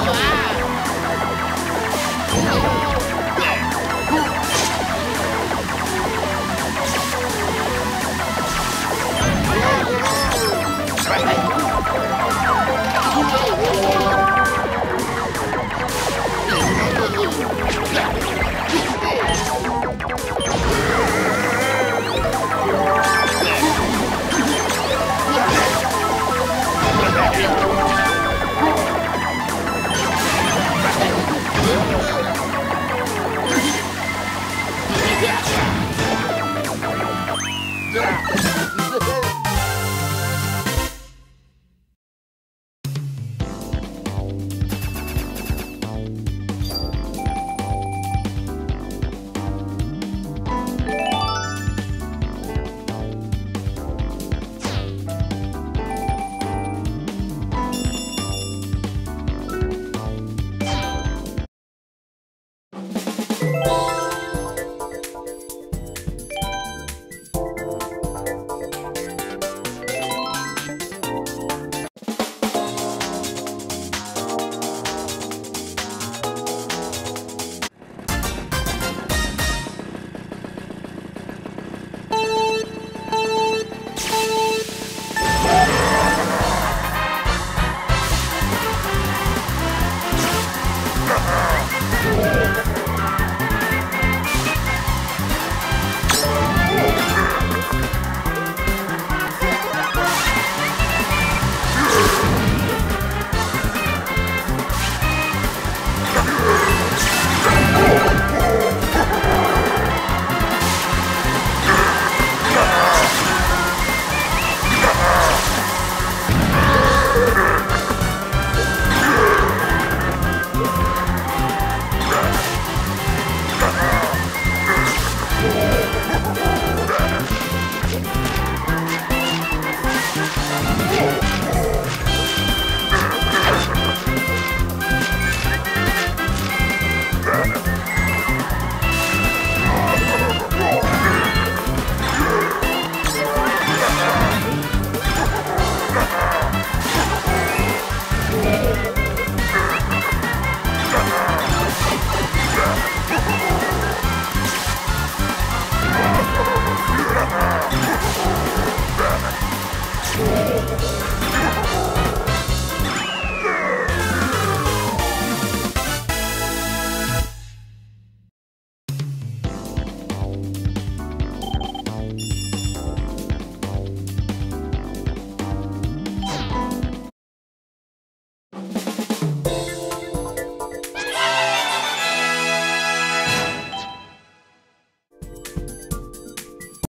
Wow!